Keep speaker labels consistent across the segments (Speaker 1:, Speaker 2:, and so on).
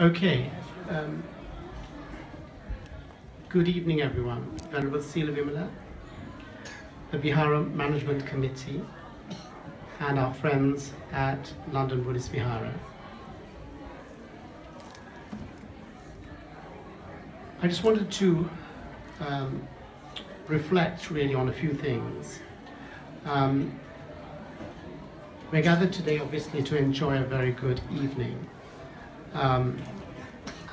Speaker 1: Okay. Um, good evening, everyone. Venerable Seelawimala, the Vihara Management Committee, and our friends at London Buddhist Vihara. I just wanted to um, reflect really on a few things. Um, we're gathered today, obviously, to enjoy a very good evening. Um,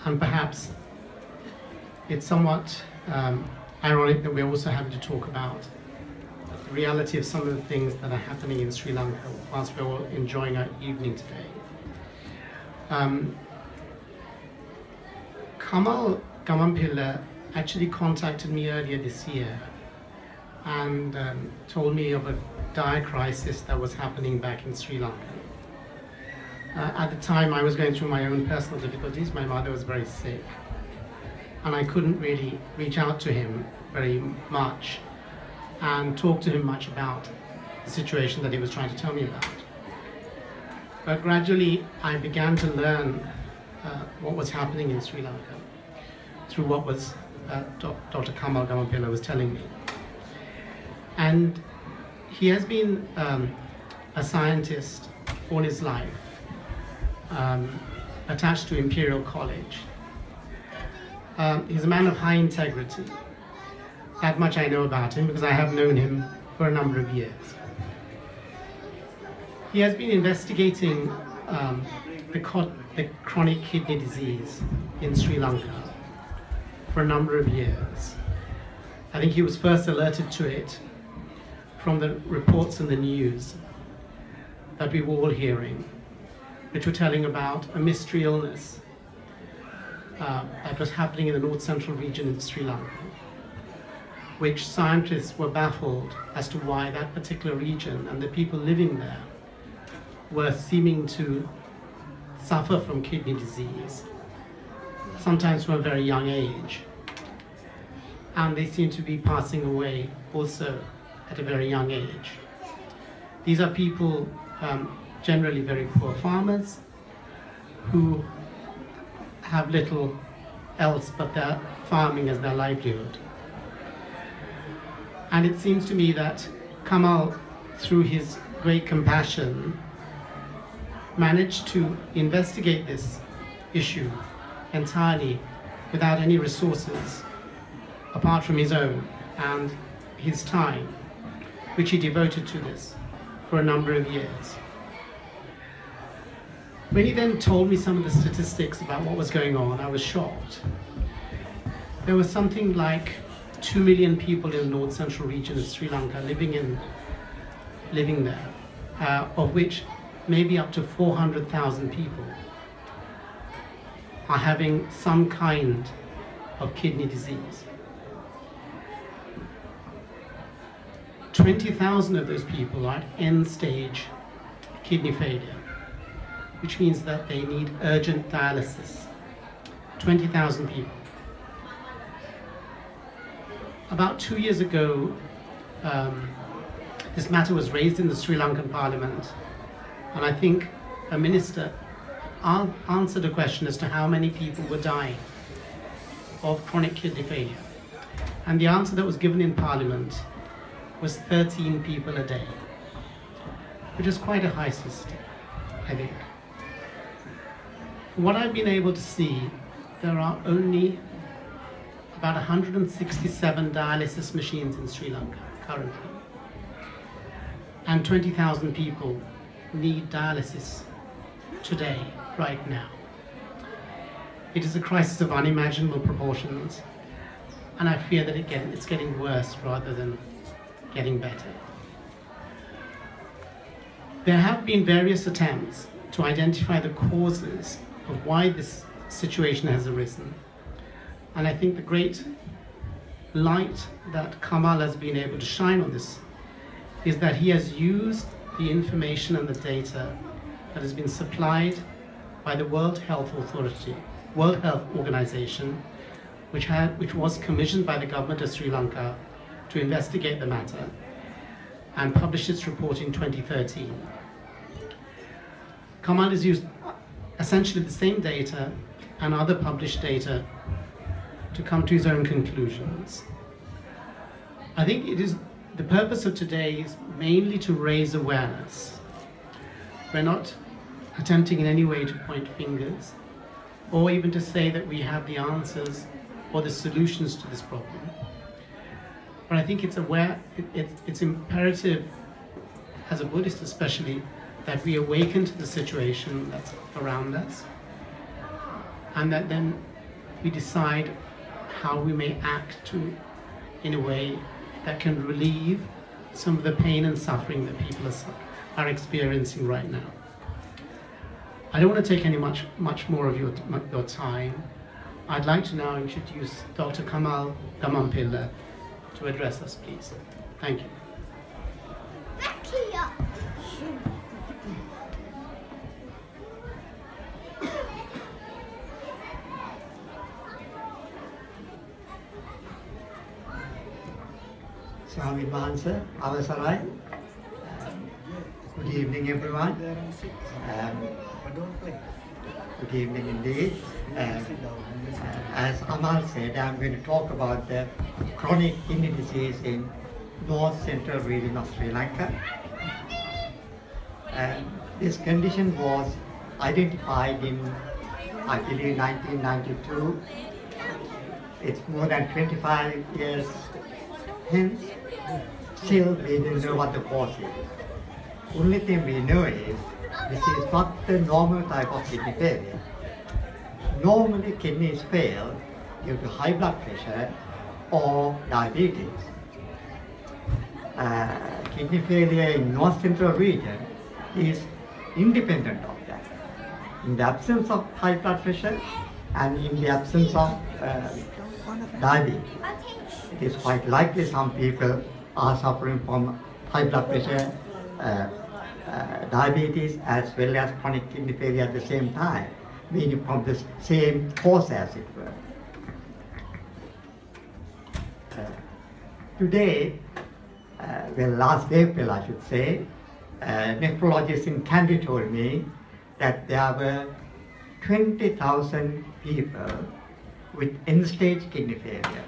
Speaker 1: and perhaps it's somewhat um, ironic that we're also having to talk about the reality of some of the things that are happening in Sri Lanka whilst we're all enjoying our evening today. Um, Kamal Gammampila actually contacted me earlier this year and um, told me of a dire crisis that was happening back in Sri Lanka. Uh, at the time, I was going through my own personal difficulties. My mother was very sick, and I couldn't really reach out to him very much and talk to him much about the situation that he was trying to tell me about. But gradually, I began to learn uh, what was happening in Sri Lanka through what was uh, Dr. Kamal Gammampila was telling me. And he has been um, a scientist all his life um, attached to Imperial College. Um, he's a man of high integrity. That much I know about him because I have known him for a number of years. He has been investigating um, the, the chronic kidney disease in Sri Lanka for a number of years. I think he was first alerted to it from the reports in the news that we were all hearing which were telling about a mystery illness uh, that was happening in the north central region of Sri Lanka, which scientists were baffled as to why that particular region and the people living there were seeming to suffer from kidney disease, sometimes from a very young age. And they seem to be passing away also at a very young age. These are people um, generally very poor farmers who have little else but their farming as their livelihood. And it seems to me that Kamal, through his great compassion, managed to investigate this issue entirely without any resources apart from his own and his time, which he devoted to this for a number of years. When he then told me some of the statistics about what was going on, I was shocked. There was something like 2 million people in the north central region of Sri Lanka living in living there, uh, of which maybe up to 400,000 people are having some kind of kidney disease. 20,000 of those people are at end stage kidney failure which means that they need urgent dialysis. 20,000 people. About two years ago, um, this matter was raised in the Sri Lankan parliament, and I think a minister answered a question as to how many people were dying of chronic kidney failure. And the answer that was given in parliament was 13 people a day, which is quite a high system, I think what I've been able to see, there are only about 167 dialysis machines in Sri Lanka currently. And 20,000 people need dialysis today, right now. It is a crisis of unimaginable proportions, and I fear that it get, it's getting worse rather than getting better. There have been various attempts to identify the causes of why this situation has arisen. And I think the great light that Kamal has been able to shine on this is that he has used the information and the data that has been supplied by the World Health Authority, World Health Organization, which, had, which was commissioned by the government of Sri Lanka to investigate the matter and published its report in 2013. Kamal has used essentially the same data and other published data to come to his own conclusions. I think it is the purpose of today is mainly to raise awareness. We're not attempting in any way to point fingers or even to say that we have the answers or the solutions to this problem. But I think it's aware, it, it, it's imperative, as a Buddhist especially, that we awaken to the situation that's around us and that then we decide how we may act to, in a way that can relieve some of the pain and suffering that people are, are experiencing right now. I don't want to take any much, much more of your, your time. I'd like to now introduce Dr. Kamal Gammampila to address us, please. Thank you.
Speaker 2: Swami Mansa, Avasarai. Um, good evening, everyone. Um, good evening indeed. Um, as Amal said, I'm going to talk about the chronic kidney disease in north central region of Sri Lanka. Um, this condition was identified in, I believe, 1992. It's more than 25 years hence. Still, we didn't know what the cause is. Only thing we know is this is not the normal type of kidney failure. Normally, kidneys fail due to high blood pressure or diabetes. Uh, kidney failure in North Central region is independent of that. In the absence of high blood pressure and in the absence of uh, diabetes, it is quite likely some people are suffering from high blood pressure, uh, uh, diabetes, as well as chronic kidney failure at the same time, meaning from the same cause as it were. Uh, today, uh, well, last April, I should say, uh, nephrologist in Kandy told me that there were 20,000 people with end-stage kidney failure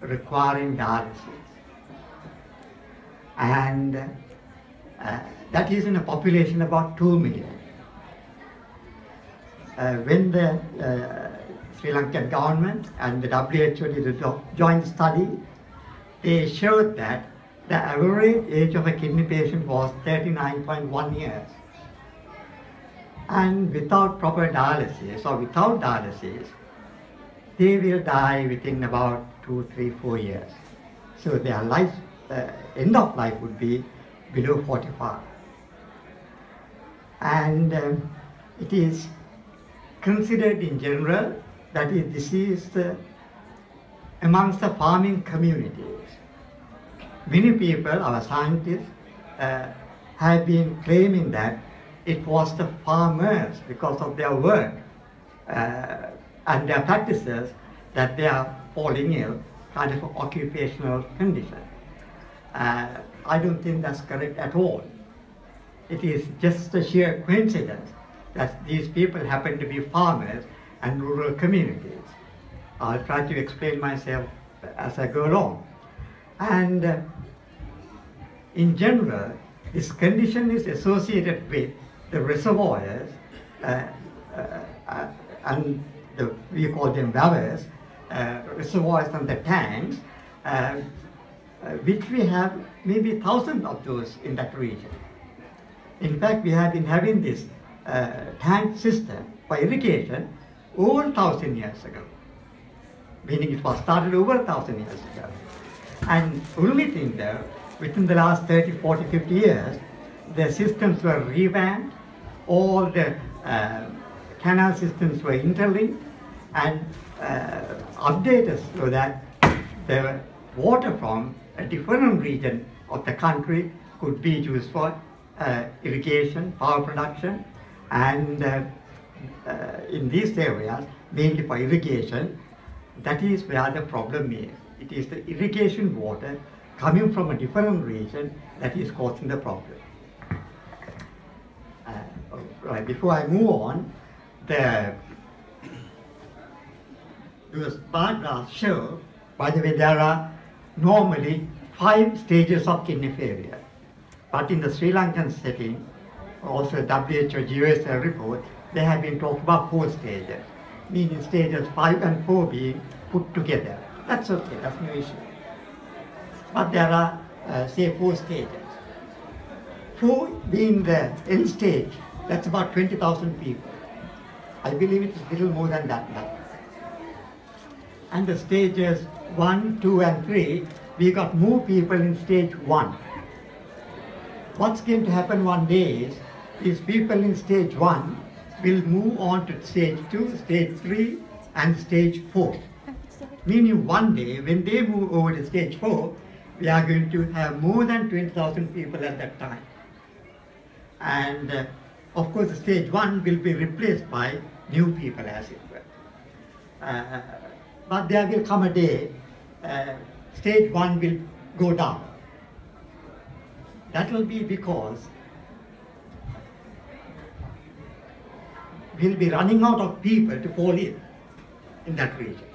Speaker 2: requiring dialysis and uh, that is in a population about 2 million. Uh, when the uh, Sri Lankan government and the WHO did a joint study, they showed that the average age of a kidney patient was 39.1 years. And without proper dialysis or without dialysis, they will die within about two, three, four years. So their life uh, end of life would be below 45. And um, it is considered in general that is, this is uh, amongst the farming communities. Many people, our scientists, uh, have been claiming that it was the farmers, because of their work uh, and their practices, that they are falling ill, kind of occupational condition. Uh, I don't think that's correct at all. It is just a sheer coincidence that these people happen to be farmers and rural communities. I'll try to explain myself as I go along. And uh, in general, this condition is associated with the reservoirs uh, uh, uh and the, we call them valves, uh, reservoirs and the tanks, uh, which we have maybe thousands of those in that region. In fact, we have been having this uh, tank system for irrigation over a thousand years ago, meaning it was started over a thousand years ago. And only thing though, within the last 30, 40, 50 years, the systems were revamped, all the uh, canal systems were interlinked and uh, updated so that the water from a different region of the country could be used for uh, irrigation, power production, and uh, uh, in these areas, mainly for irrigation, that is where the problem is. It is the irrigation water coming from a different region that is causing the problem. Uh, right, before I move on, the those bar graphs show, by the way, there are normally five stages of kidney failure. But in the Sri Lankan setting, also WHO GSL report, they have been talking about four stages, meaning stages five and four being put together. That's okay, that's no issue. But there are, uh, say, four stages. Four being the end stage, that's about 20,000 people. I believe it's little more than that now. And the stages one, two, and three, we got more people in stage one. What's going to happen one day is, is people in stage one will move on to stage two, stage three, and stage four. Meaning one day, when they move over to stage four, we are going to have more than 20,000 people at that time. And uh, of course, stage one will be replaced by new people, as it were. Uh, but there will come a day, uh, stage one will go down. That will be because we'll be running out of people to fall in in that region.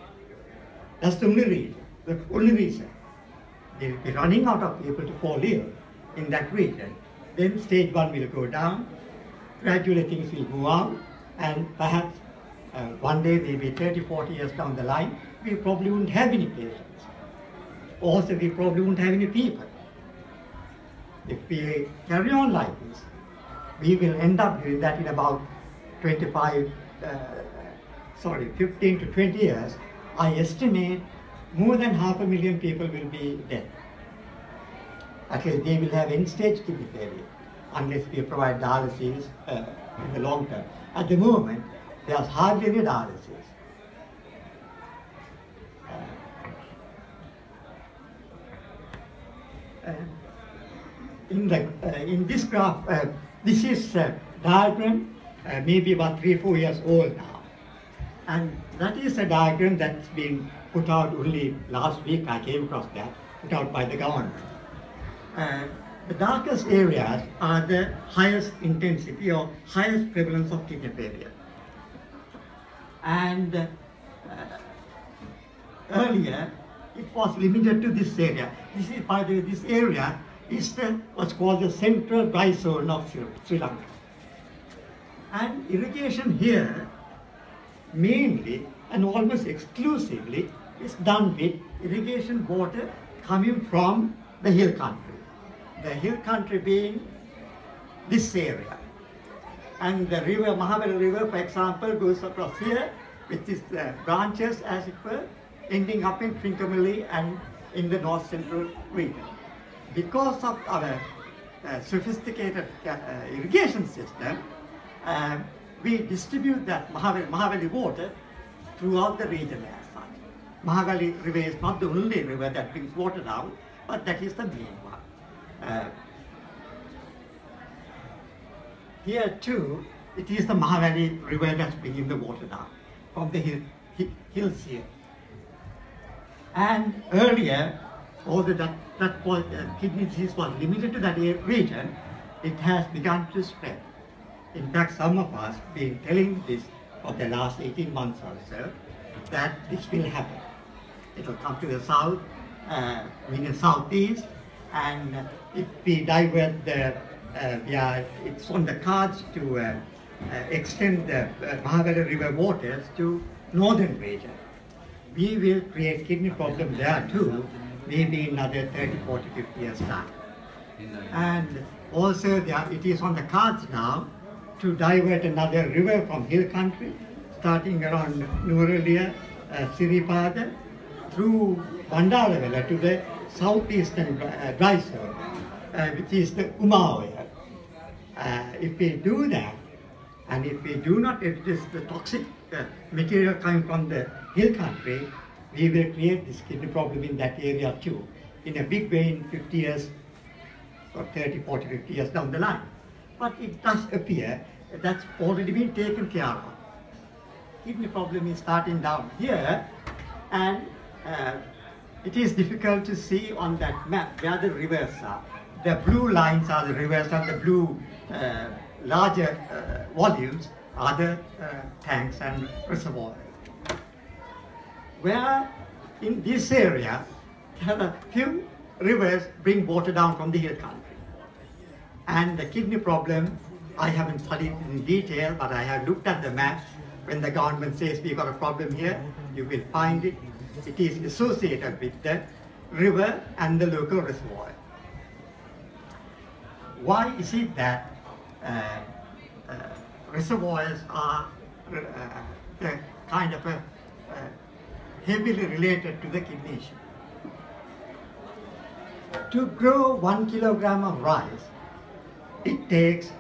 Speaker 2: That's the only reason. The only reason. We'll be running out of people to fall ill in that region. Then stage one will go down, gradually things will move on, and perhaps uh, one day, maybe 30, 40 years down the line, we probably won't have any patients. Also, we probably won't have any people. If we carry on like this, we will end up doing that in about 25, uh, sorry, 15 to 20 years. I estimate more than half a million people will be dead. At least they will have end-stage kidney failure unless we provide dialysis uh, in the long term. At the moment, there's hardly any dialysis. Uh, in the uh, in this graph, uh, this is a diagram, uh, maybe about three four years old now, and that is a diagram that's been put out only last week. I came across that put out by the government. Uh, the darkest areas are the highest intensity or highest prevalence of kidney failure. And uh, earlier, it was limited to this area. This is, by the way, this area is the, what's called the central dry zone of Sri, Lanka. And irrigation here, mainly and almost exclusively, is done with irrigation water coming from the hill country. The hill country being this area. And the river, Mahaweli River, for example, goes across here with its uh, branches, as it were, ending up in Trincomalee and in the north central region. Because of our uh, sophisticated uh, irrigation system, uh, we distribute that Mahaweli, Mahaweli water throughout the region as such. Mahaweli River is not the only river that brings water down, but that is the main one. Uh, here too, it is the Mahaweli River that's bringing the water down from the hill, hi- hills here. And earlier, although that, that uh, kidney disease was limited to that region, it has begun to spread. In fact, some of us have been telling this for the last 18 months or so, that this will happen. It will come to the south, uh, meaning southeast, and if we divert the, uh, are, it's on the cards to uh, uh, extend the uh, Mahaweli River waters to northern region. We will create kidney problem there too, maybe in another 30, 40, 50 years time. And also there, it is on the cards now to divert another river from hill country, starting around Nuwara Eliya, uh, Siripada, through Bandarawela to the southeastern uh, dry zone, uh, which is the Uma Oya. Uh, if we do that, and if we do not address the toxic uh, material coming from the hill country, we will create this kidney problem in that area too, in a big way in 50 years or 30, 40, 50 years down the line. But it does appear that that's already been taken care of. Kidney problem is starting down here, and uh, it is difficult to see on that map where the rivers are. The blue lines are the rivers, and the blue uh, larger uh, volumes are the uh, tanks and reservoirs. Where in this area, there are few rivers bring water down from the hill country. And the kidney problem, I haven't studied in detail, but I have looked at the map. When the government says we've got a problem here, you will find it. It is associated with the river and the local reservoir. Why is it that uh, uh, reservoirs are uh, the kind of a, uh, heavily related to the kidney issue? To grow one kilogram of rice, it takes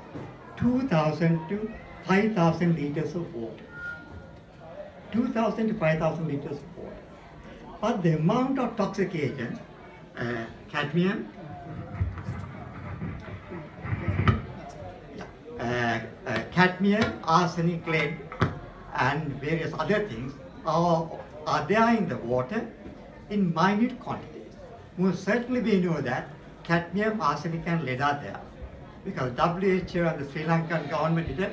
Speaker 2: 2,000 to 5,000 liters of water. 2,000 to 5,000 liters of water. But the amount of toxic agents, uh, cadmium, uh, uh, cadmium, arsenic, lead, and various other things are, are there in the water in minute quantities. Most certainly we know that cadmium, arsenic, and lead are there because WHO and the Sri Lankan government did a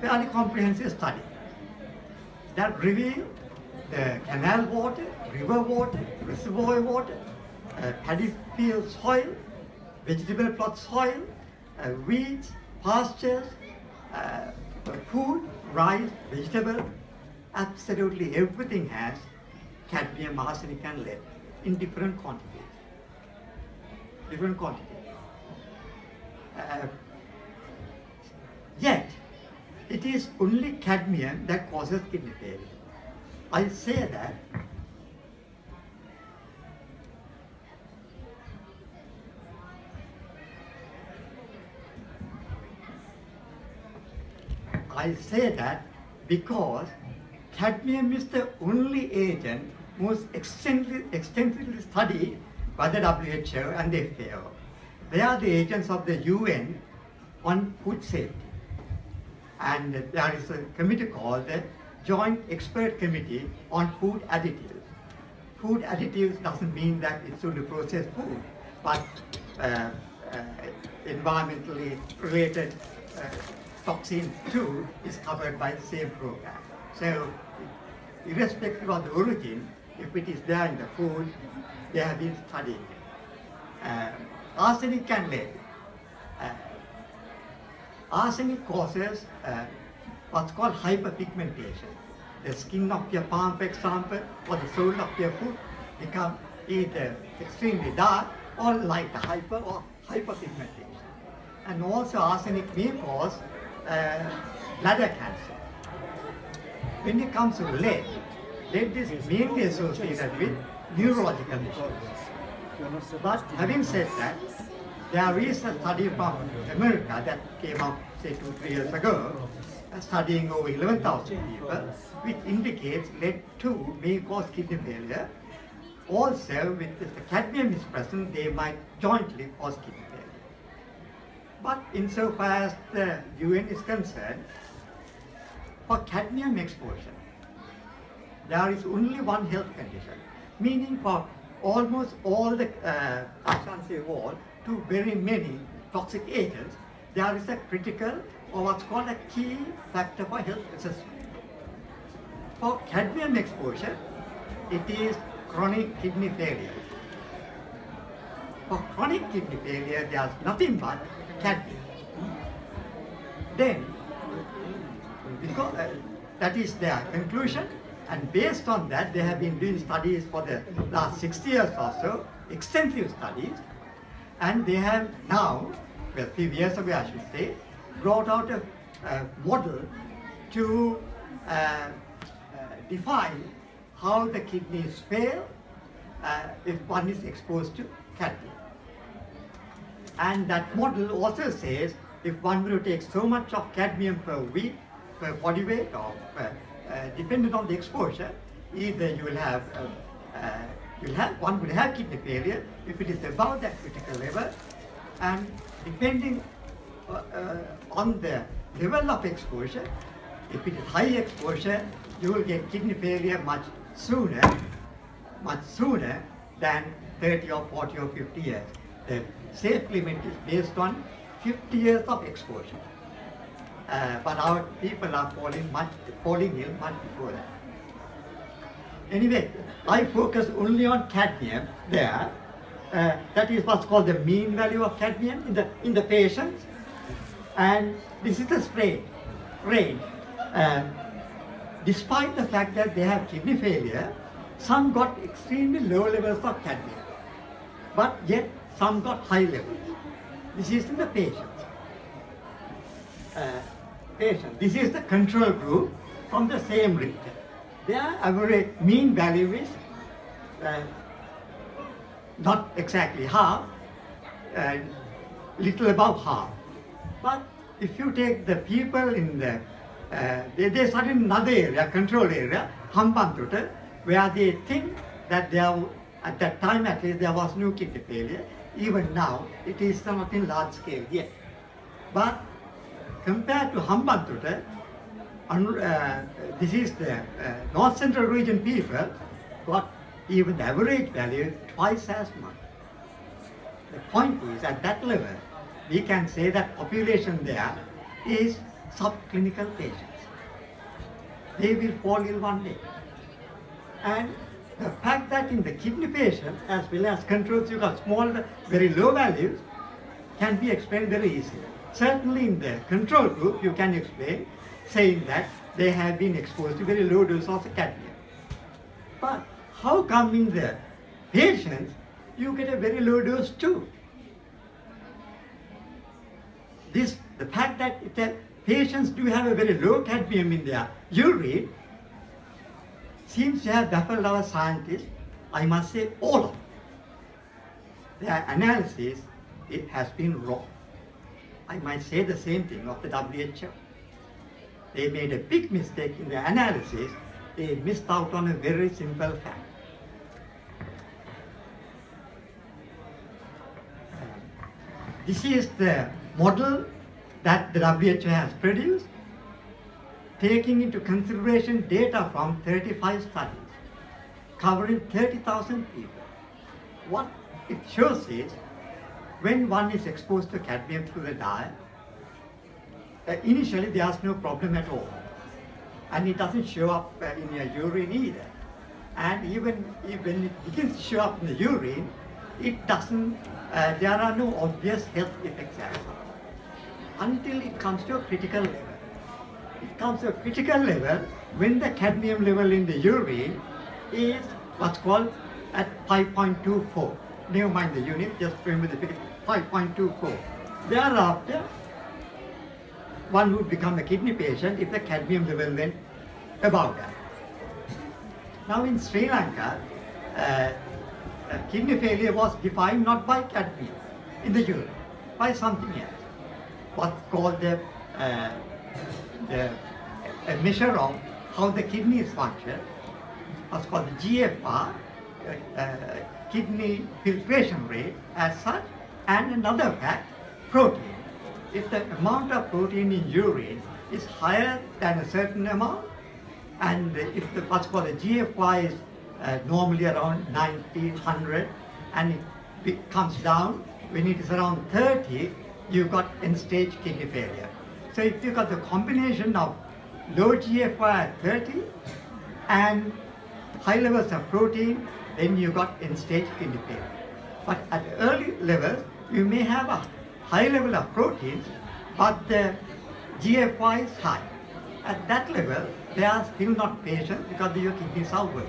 Speaker 2: fairly comprehensive study that revealed the canal water, river water, reservoir water, uh, paddy field soil, vegetable plot soil, uh, weeds, pastures, uh, food, rice, vegetable, absolutely everything has cadmium, arsenic and lead in different quantities. Different quantities. Uh, yet, it is only cadmium that causes kidney failure. I say that I say that because cadmium is the only agent most extensively, extensively studied by the WHO and the FAO. They are the agents of the UN on food safety. And there is a committee called the Joint Expert Committee on Food Additives. Food additives doesn't mean that it's only processed food, but uh, uh, environmentally related uh, toxin too is covered by the same program. So irrespective of the origin, if it is there in the food, they have been studying. Uh, arsenic and lead. Uh, arsenic causes uh, what's called hyperpigmentation. The skin of your palm, for example, or the sole of your foot become either extremely dark or light, hyper or hyperpigmentation. And also arsenic may cause uh, bladder cancer. When it comes to lead, lead is mainly associated with neurological issues. But having said that, there is a study from America that came out, say, two, three years ago, studying over 11,000 people, which indicates lead 2 may cause kidney failure. Also, with the cadmium is present, they might jointly cause kidney failure. But insofar as the UN is concerned, for cadmium exposure, there is only one health condition, meaning for almost all the, uh, I can't say all, to very many toxic agents, there is a critical or what's called a key factor for health assessment. For cadmium exposure, it is chronic kidney failure. For chronic kidney failure, there's nothing but cadmium. Then, because uh, that is their conclusion, and based on that, they have been doing studies for the last 60 years or so, extensive studies, and they have now, well, few years ago I should say, brought out a, a model to uh, uh, define how the kidneys fail uh, if one is exposed to cadmium. And that model also says if one will take so much of cadmium per week, body weight, or per, depending on the exposure, either you will have uh, uh, you'll have one will have kidney failure if it is above that critical level, and depending uh, uh, on the level of exposure, if it is high exposure, you will get kidney failure much sooner, much sooner than 30 or 40 or 50 years. The safe limit is based on 50 years of exposure. But our people are falling much, falling ill much before that. Anyway, I focus only on cadmium there. Uh, that is what's called the mean value of cadmium in the in the patients. And this is the spray range. Uh, despite the fact that they have kidney failure, some got extremely low levels of cadmium, but yet some got high levels. This is in the patients. Uh, patient. This is the control group from the same region. Their average mean value is uh, not exactly half, uh, little above half. But if you take the people in the, uh, they, they started in another area, control area, Hambantota, where they think that there, at that time at least, there was no kidney failure. Even now, it is not in large scale yet. But compared to Hambantota, uh, this is the uh, North Central region people got even the average value twice as much. The point is, at that level, we can say that population there is subclinical patients. They will fall ill one day. And the fact that in the kidney patients, as well as controls, you got small, very low values, can be explained very easily. Certainly in the control group, you can explain saying that they have been exposed to very low dose of cadmium. But how come in the patients, you get a very low dose too? This, the fact that the patients do have a very low cadmium in their urine seems to have baffled our scientists, I must say all of them. Their analysis, it has been wrong. I might say the same thing of the WHO. They made a big mistake in their analysis. They missed out on a very simple fact. This is the model that the WHO has produced, taking into consideration data from 35 studies, covering 30,000 people. What it shows is, when one is exposed to cadmium through the diet, uh, initially there's no problem at all. And it doesn't show up uh, in your urine either. And even when it begins to show up in the urine, it doesn't, uh, there are no obvious health effects. Until it comes to a critical level. It comes to a critical level when the cadmium level in the urine is what's called at 5.24. Never mind the unit, just remember the figure, 5.24. Thereafter, one would become a kidney patient if the cadmium level went above that. Now in Sri Lanka, uh, uh, kidney failure was defined not by cadmium in the urine, by something else. What's called the, uh, the a measure of how the kidneys function, what's called the GFR, uh, uh, kidney filtration rate as such, and another fact, protein if the amount of protein in urine is higher than a certain amount, and if the what's called the GFR is uh, normally around 90, 100, and it comes down, when it is around 30, you've got end-stage kidney failure. So if you've got the combination of low GFR at 30 and high levels of protein, then you've got end-stage kidney failure. But at early levels, you may have a high level of proteins, but the GFR is high. At that level, they are still not patients because your kidneys are weak.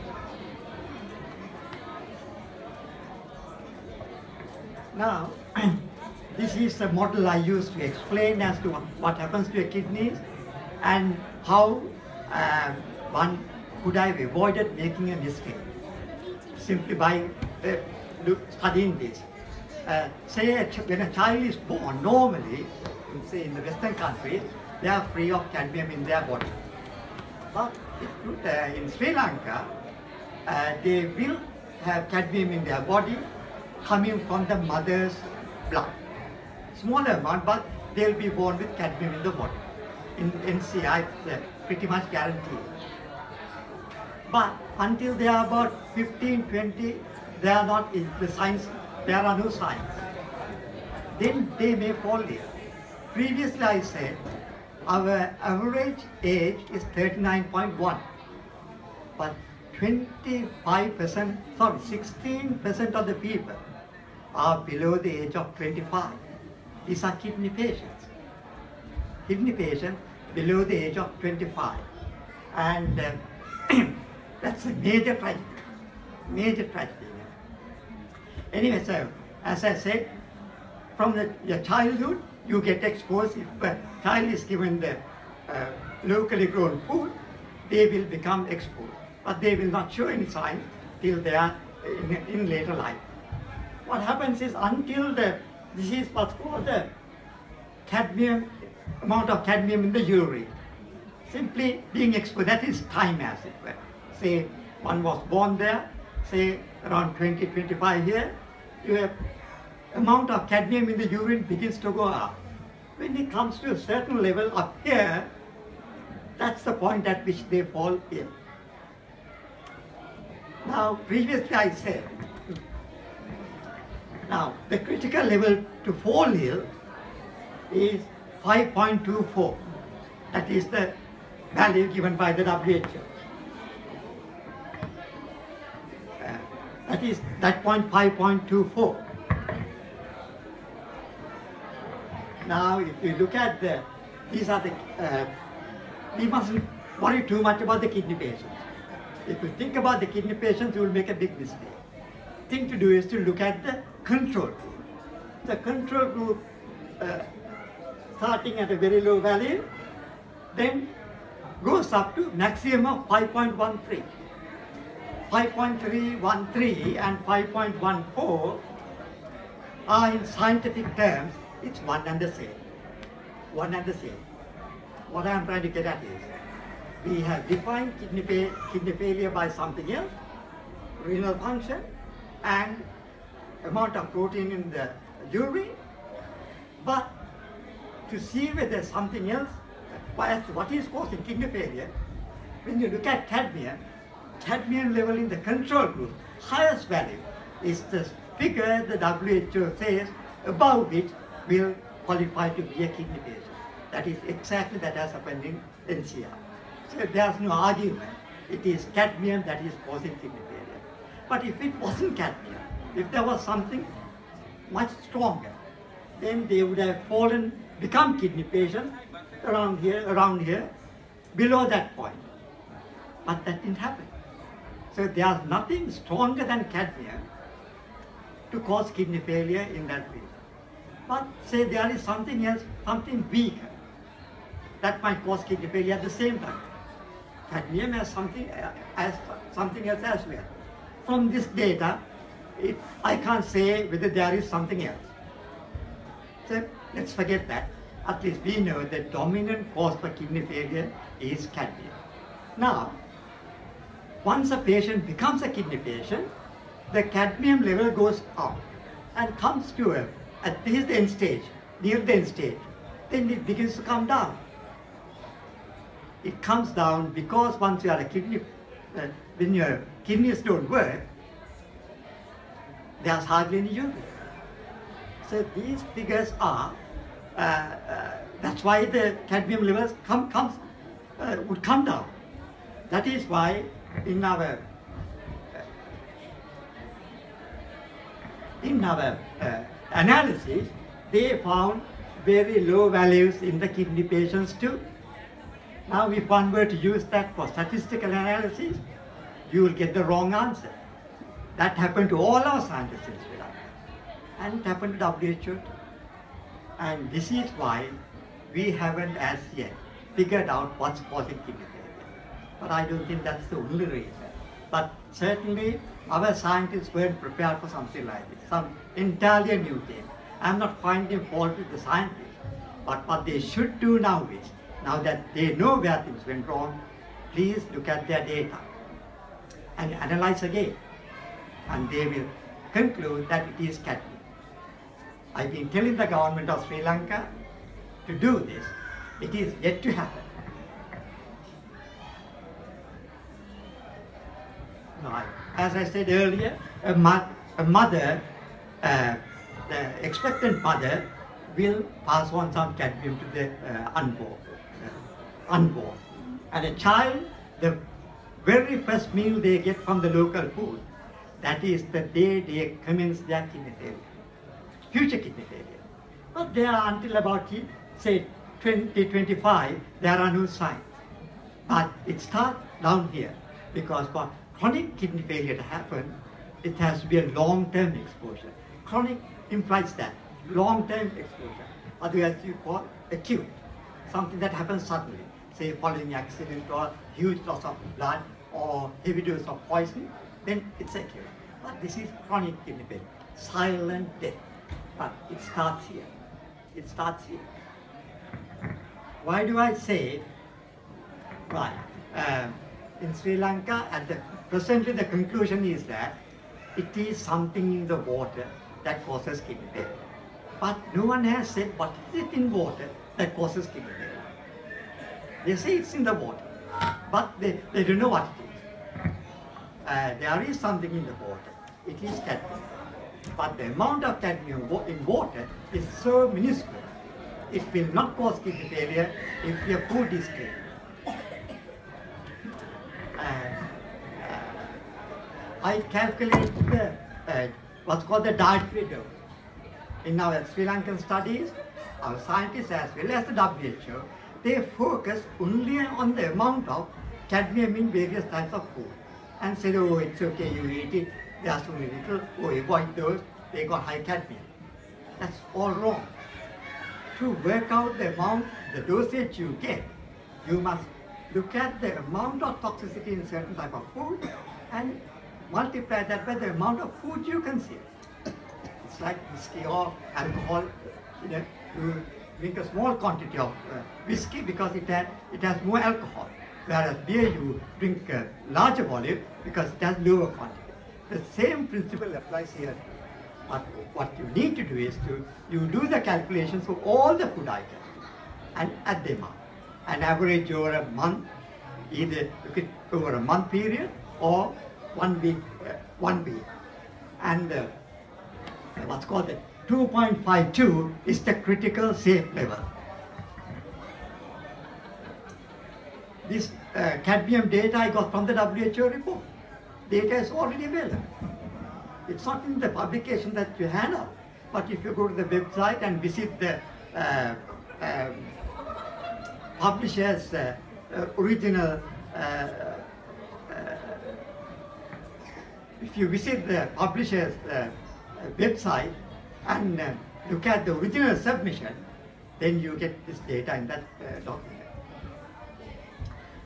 Speaker 2: Now, this is the model I use to explain as to what happens to your kidneys and how uh, one could have avoided making a mistake simply by uh, studying this uh, say a when a child is born, normally, in, say in the Western countries, they are free of cadmium in their body. But uh, in Sri Lanka, uh, they will have cadmium in their body coming from the mother's blood. Smaller amount, but they'll be born with cadmium in the body. In NCI, uh, pretty much guaranteed. But until they are about 15, 20, they are not in the science there are no signs. Then they may fall ill. Previously I said our average age is 39.1. But 25%, sorry, 16% of the people are below the age of 25. These are kidney patients. Kidney patients below the age of 25. And uh, that's a major tragedy, major tragedy. Anyway, so as I said, from the, childhood, you get exposed. If a child is given the uh, locally grown food, they will become exposed. But they will not show any sign till they are in, in later life. What happens is until the disease what's called the cadmium, amount of cadmium in the urine, simply being exposed, that is time as it were. Say one was born there, say around 20, 25 years, your amount of cadmium in the urine begins to go up. When it comes to a certain level up here, that's the point at which they fall ill. Now, previously I said, now the critical level to fall ill is 5.24. That is the value given by the WHO. Uh, that is that point 5.24. Now, if you look at the, these are the, uh, we mustn't worry too much about the kidney patients. If you think about the kidney patients, you will make a big mistake. Thing to do is to look at the control group. The control group uh, starting at a very low value, then goes up to maximum of 5.13. 5.313 and 5.14 are in scientific terms, it's one and the same. One and the same. What I am trying to get at is, we have defined kidney, fa kidney failure by something else, renal function, and amount of protein in the urine, but to see whether something else, what is causing kidney failure, when you look at cadmium, cadmium level in the control group, highest value is the figure the WHO says above which will qualify to be a kidney patient. That is exactly that has happened in NCR. So there's no argument. It is cadmium that is causing kidney failure. But if it wasn't cadmium, if there was something much stronger, then they would have fallen, become kidney patients around here, around here, below that point. But that didn't happen. So there's nothing stronger than cadmium to cause kidney failure in that way. But say there is something else, something weaker, that might cause kidney failure at the same time. Cadmium has something, uh, as something else as well. From this data, it, I can't say whether there is something else. So let's forget that. At least we know the dominant cause for kidney failure is cadmium. Now, once a patient becomes a kidney patient, the cadmium level goes up and comes to a, at this end stage, near the end stage, then it begins to come down. It comes down because once you are a kidney, uh, when your kidneys don't work, there's hardly any urine. So these figures are, uh, uh, that's why the cadmium levels come, comes, uh, would come down. That is why in our in our uh, analysis, they found very low values in the kidney patients too. Now, if one were to use that for statistical analysis, you will get the wrong answer. That happened to all our scientists And it happened to WHO. And this is why we haven't as yet figured out what's causing kidney. But I don't think that's the only reason. But certainly our scientists weren't prepared for something like this, some entirely new thing. I'm not finding fault with the scientists, but what they should do now is, now that they know where things went wrong, please look at their data and analyze again. And they will conclude that it is cadmium. I've been telling the government of Sri Lanka to do this. It is yet to happen. As I said earlier, a, mo a mother, uh, the expectant mother, will pass on some cadmium to the uh, unborn, uh, unborn. And a child, the very first meal they get from the local food, that is the day they commence their kidney failure, future kidney failure. But there are until about, say, 20, 25, there are no signs. But it starts down here because for chronic kidney failure to happen, it has to be a long-term exposure. Chronic implies that, long-term exposure. Otherwise you call acute, something that happens suddenly, say following accident or huge loss of blood or heavy dose of poison, then it's acute. But this is chronic kidney failure, silent death. But it starts here. It starts here. Why do I say, right, uh, in Sri Lanka, at the presently the conclusion is that it is something in the water that causes kidney failure. But no one has said what is it in water that causes kidney failure. They say it's in the water, but they, they don't know what it is. Uh, there is something in the water. It is cadmium. But the amount of cadmium in water is so minuscule. It will not cause kidney failure if your food is clean. I calculate the, uh, what's called the dietary dose. In our Sri Lankan studies, our scientists as well as the WHO, they focus only on the amount of cadmium in various types of food and say, oh, it's okay, you eat it, there's only little, oh, avoid those, they got high cadmium. That's all wrong. To work out the amount, the dosage you get, you must look at the amount of toxicity in certain type of food and multiply that by the amount of food you consume. It's like whiskey or alcohol. You know, you drink a small quantity of uh, whiskey because it has, it has more alcohol. Whereas beer you drink a larger volume because it has lower quantity. The same principle applies here. But what you need to do is to you do the calculations for all the food items and add them up. An average over a month, either over a month period or one week, uh, one week. And uh, what's called the 2.52 is the critical safe level. This uh, cadmium data I got from the WHO report. Data is already available. It's not in the publication that you hand out, but if you go to the website and visit the uh, um, publisher's uh, uh, original uh, if you visit the publisher's uh, website and uh, look at the original submission, then you get this data in that uh, document.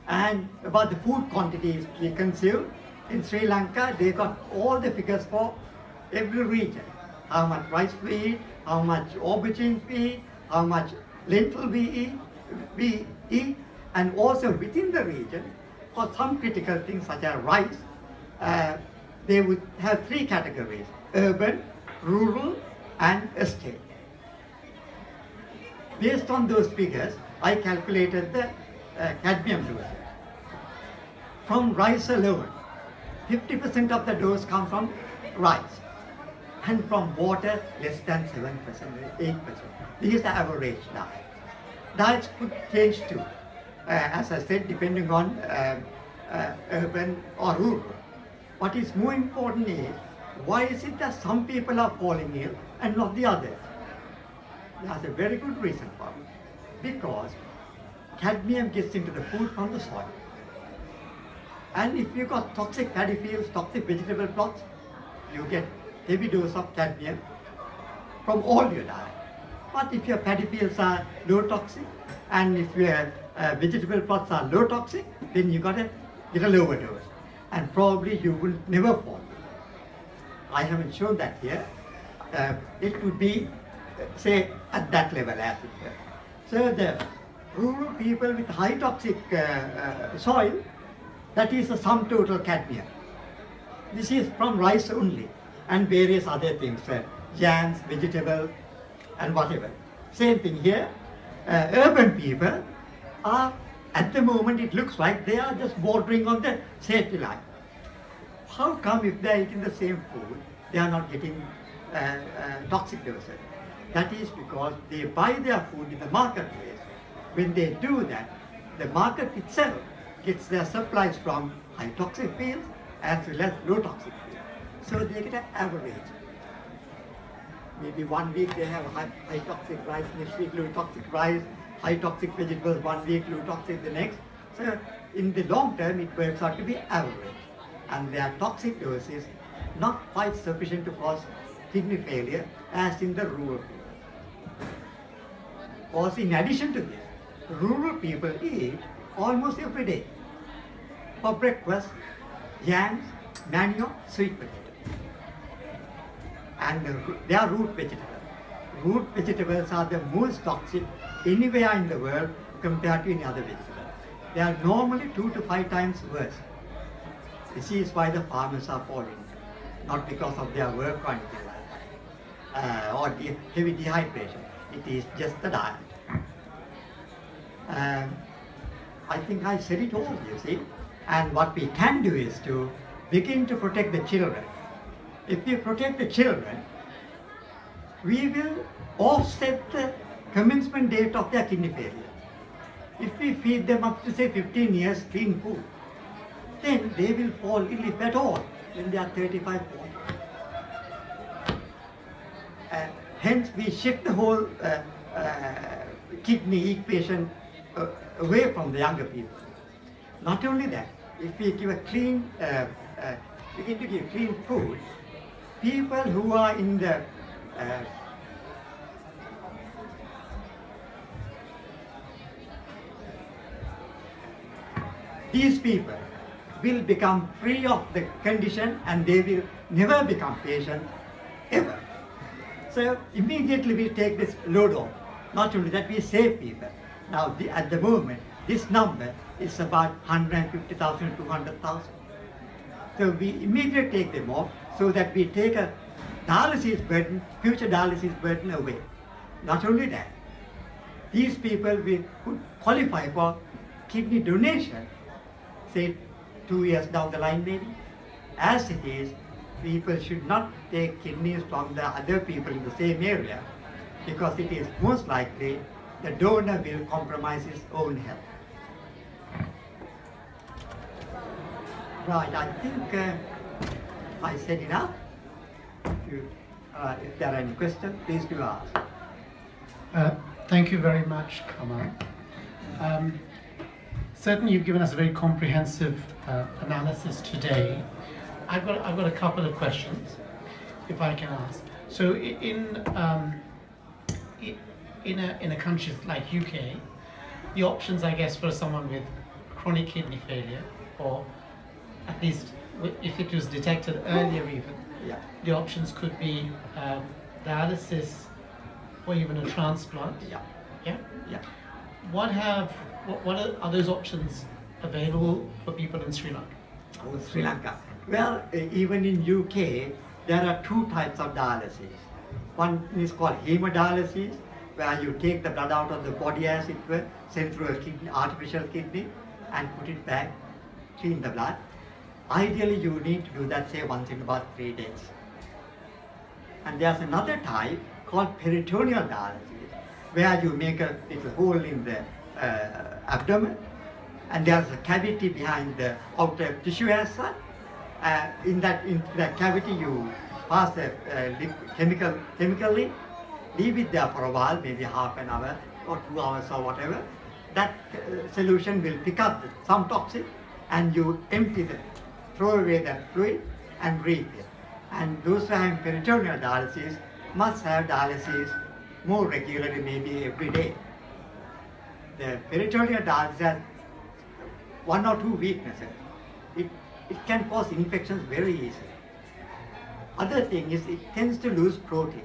Speaker 2: And about the food quantities we consume, in Sri Lanka, they got all the figures for every region. How much rice we eat, how much aubergine we eat, how much lentil we eat, we eat, and also within the region, for some critical things such as rice, uh, they would have three categories, urban, rural, and estate. Based on those figures, I calculated the uh, cadmium dose. From rice alone, 50% of the dose come from rice, and from water, less than 7%, 8%. This is the average diet. Diets could change too, uh, as I said, depending on uh, uh urban or rural. What is more important is, why is it that some people are falling ill and not the others? There's a very good reason for it. Because cadmium gets into the food from the soil. And if you got toxic paddy fields, toxic vegetable plots, you get heavy dose of cadmium from all your diet. But if your paddy fields are low toxic, and if your uh, vegetable plots are low toxic, then you got to get a lower dose and probably you will never fall. I haven't shown that here. Uh, it would be, say, at that level as it were. So the rural people with high toxic uh, uh, soil, that is the sum total cadmium. This is from rice only and various other things, uh, jams, vegetables, and whatever. Same thing here. Uh, urban people are at the moment, it looks like they are just bordering on the safety line. How come if they are eating the same food, they are not getting uh, uh, toxic doses? That is because they buy their food in the marketplace. When they do that, the market itself gets their supplies from high toxic fields as well as low toxic fields. So they get an average. Maybe one week they have high, high toxic rice, next week low toxic rice, high toxic vegetables one week, low toxic the next. So in the long term, it works out to be average. And their toxic doses not quite sufficient to cause kidney failure as in the rural people. Also, in addition to this, rural people eat almost every day. For breakfast, yams, manioc, sweet potato. And they are root vegetables. Root vegetables are the most toxic anywhere in the world compared to any other vegetable. They are normally two to five times worse. This is why the farmers are falling, not because of their work or anything like that, uh, or de heavy dehydration. It is just the diet. Um, I think I said it all, you see. And what we can do is to begin to protect the children. If we protect the children, we will offset the commencement date of their kidney failure. If we feed them up to say 15 years clean food, then they will fall ill if at all when they are 35, 40. Uh, hence we shift the whole uh, uh, kidney equation uh, away from the younger people. Not only that, if we give a clean, uh, uh, begin to give clean food, people who are in the these people will become free of the condition and they will never become patient ever. So immediately we take this load off. Not only that, we save people. Now the, at the moment, this number is about 150,000 to 200,000. So we immediately take them off so that we take a dialysis burden, future dialysis burden away. Not only that, these people will qualify for kidney donation, say two years down the line maybe. As it is, people should not take kidneys from the other people in the same area because it is most likely the donor will compromise his own health. Right, I think uh, I said enough. If, you, uh, if there are any questions, please do ask.
Speaker 1: Uh, thank you very much, Kamal. Um, certainly, you've given us a very comprehensive uh, analysis today. I've got, I've got a couple of questions, if I can ask. So, in um, in a in a country like UK, the options, I guess, for someone with chronic kidney failure, or at least if it was detected earlier, even
Speaker 2: Yeah.
Speaker 1: the options could be um, dialysis or even a transplant.
Speaker 2: Yeah.
Speaker 1: Yeah.
Speaker 2: Yeah.
Speaker 1: What have what, what are, those options available for people in Sri Lanka?
Speaker 2: Oh, Sri Lanka. Well, even in UK, there are two types of dialysis. One is called hemodialysis, where you take the blood out of the body as it were, send through a kidney, artificial kidney, and put it back, clean the blood. Ideally, you need to do that, say, once in about three days. And there's another type called peritoneal dialysis, where you make a little hole in the uh, abdomen, and there's a cavity behind the outer tissue as such. Uh, in that in that cavity, you pass the uh, chemical chemically, leave it there for a while, maybe half an hour or two hours or whatever. That uh, solution will pick up some toxin, and you empty the, throw away that fluid, and refill. And those who have peritoneal dialysis must have dialysis more regularly, maybe every day. The peritoneal dialysis has one or two weaknesses. It, it can cause infections very easily. Other thing is it tends to lose proteins.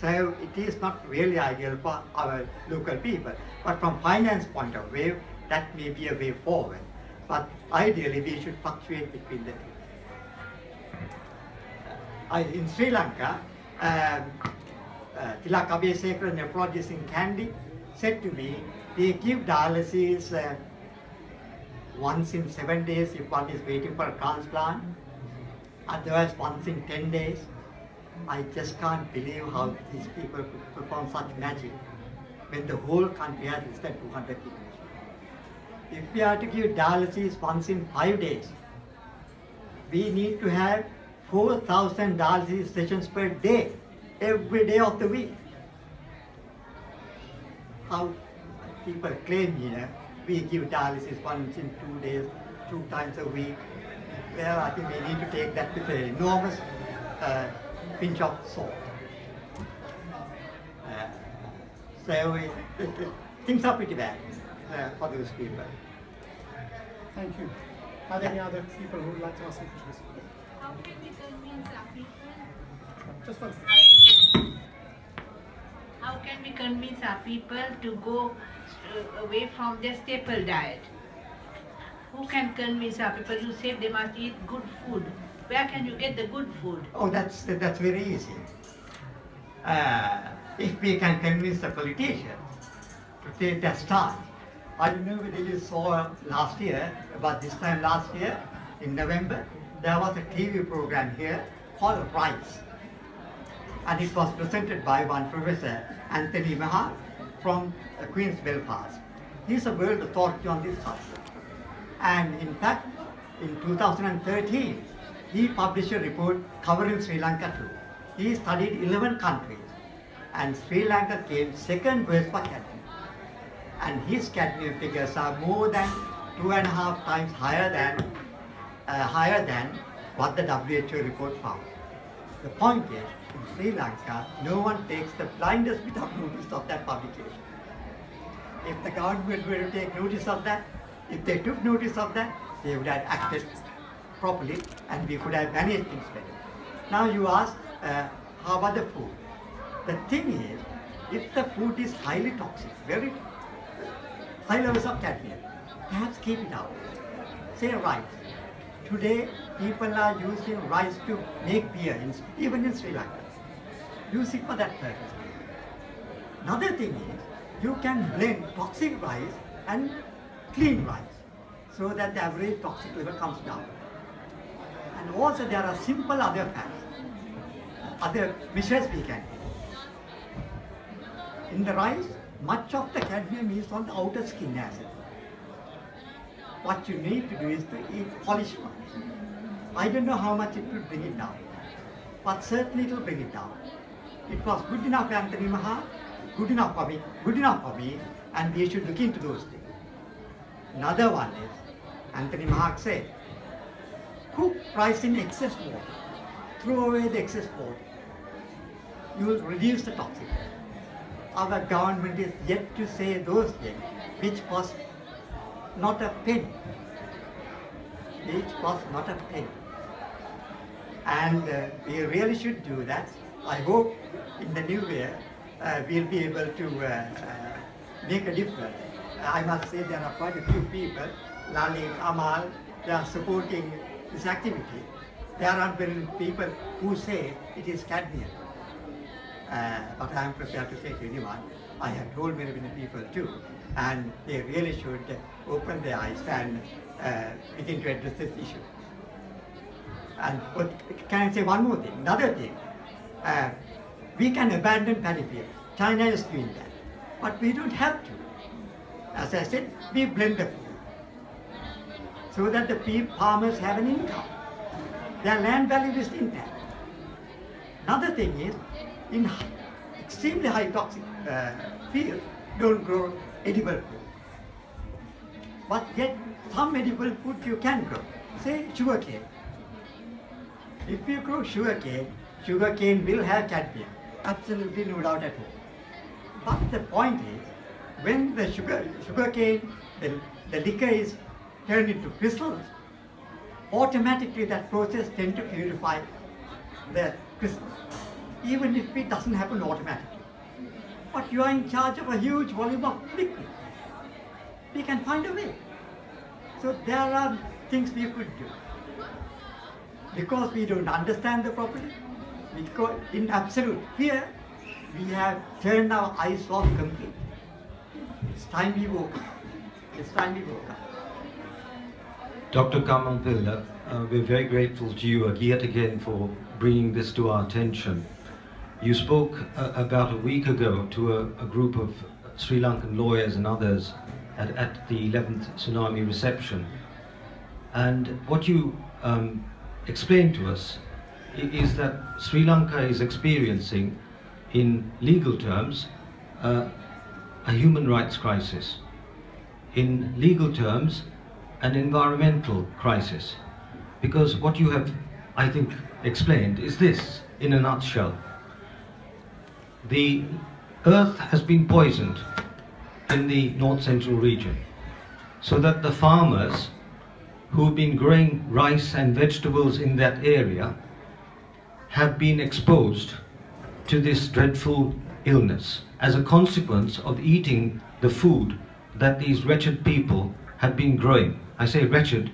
Speaker 2: So it is not really ideal for our local people. But from finance point of view, that may be a way forward. But ideally we should fluctuate between the two. I, in Sri Lanka, um, uh, Tilak Abeysekara, nephrologist in Kandy, said to me, they give dialysis uh, once in seven days if one is waiting for a transplant, otherwise once in 10 days. I just can't believe how these people could perform such magic when the whole country has less than 200 kidneys. if we are to give dialysis once in five days, we need to have 4,000 dialysis sessions per day, every day of the week. How people claim, you know, we give dialysis once in two days, two times a week. Well, I think we need to take that with an enormous uh, pinch of salt. Uh, so it, it, it, things are pretty bad uh, for those people.
Speaker 3: Thank you. Are there any other people who would like to ask some questions?
Speaker 4: How can we convince our?
Speaker 3: Just one second.
Speaker 4: How can we convince our people to go uh, away from their staple diet? Who can convince our people to say they must eat good food? Where can you get the good food?
Speaker 2: Oh, that's that's very easy. Uh, if we can convince the politicians to take their stand. I don't know whether you saw last year, about this time last year, in November, there was a TV program here called Rice. And it was presented by one professor, Anthony Meharg, from uh, Queen's Belfast. He's a world authority on this subject. And in fact, in 2013, he published a report covering Sri Lanka too. He studied 11 countries and Sri Lanka came second worst for cadmium. And his cadmium figures are more than two and a half times higher than uh, higher than what the WHO report found. The point is, Sri Lanka, no one takes the blindest bit of notice of that publication. If the government were to take notice of that, if they took notice of that, they would have acted properly and we could have managed things better. Now you ask, uh, how about the food? The thing is, if the food is highly toxic, very high levels of cadmium, perhaps keep it out. Say rice. Today, people are using rice to make beer, in, even in Sri Lanka. Use it for that purpose. Another thing is, you can blend toxic rice and clean rice so that the average toxic level comes down. And also there are simple other facts, other measures we can take. In the rice, much of the cadmium is on the outer skin acid. What you need to do is to eat polished rice. I don't know how much it will bring it down, but certainly it will bring it down. It was good enough Anthony Meharg, good enough for me, good enough for me, and we should look into those things. Another one is, Anthony Meharg said, cook rice in excess water. Throw away the excess water. You will reduce the toxic. Our government is yet to say those things which cost not a penny. Which cost not a penny. And uh, we really should do that. I hope in the new year uh, we'll be able to uh, uh, make a difference. I must say there are quite a few people, Lalit, Amal, they are supporting this activity. There are very people who say it is cadmium. Uh, but I am prepared to say to anyone, I have told many, many people too, and they really should uh, open their eyes and uh, begin to address this issue. And but can I say one more thing? Another thing, uh, we can abandon paddy. China is doing that, but we don't have to. As I said, we blend the food so that the people, farmers have an income. Their land value is intact. Another thing is, in h- extremely high toxic uh, fields, don't grow edible food. But yet, some edible food you can grow. Say sugarcane. If you grow sugarcane, sugarcane will have cadmium. Absolutely no doubt at all. But the point is, when the sugar sugarcane, the, the liquor is turned into crystals, automatically that process tends to purify the crystals, even if it doesn't happen automatically. But you are in charge of a huge volume of liquid. We can find a way. So there are things we could do. Because we don't understand the property, because in absolute fear, we have turned our eyes off completely. It's time we woke up. It's time we woke up.
Speaker 5: Dr. Gammampila, uh, we're very grateful to you yet again for bringing this to our attention. You spoke uh, about a week ago to a, a group of Sri Lankan lawyers and others at, at the 11th tsunami reception. And what you um, explained to us is that Sri Lanka is experiencing, in legal terms, uh, a human rights crisis. In legal terms, an environmental crisis. Because what you have, I think, explained is this in a nutshell. The earth has been poisoned in the north central region so that the farmers who've been growing rice and vegetables in that area have been exposed to this dreadful illness as a consequence of eating the food that these wretched people had been growing. I say wretched